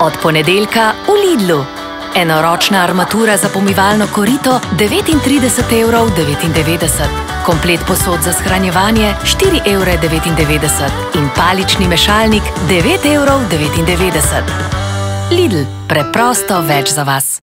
Od ponedeljka v Lidlu. Enoročna armatura za pomivalno korito 39,99 evrov. Komplet posod za shranjevanje 4,99 evra in palični mešalnik 9,99 evrov. Lidl, preprosto več za vas.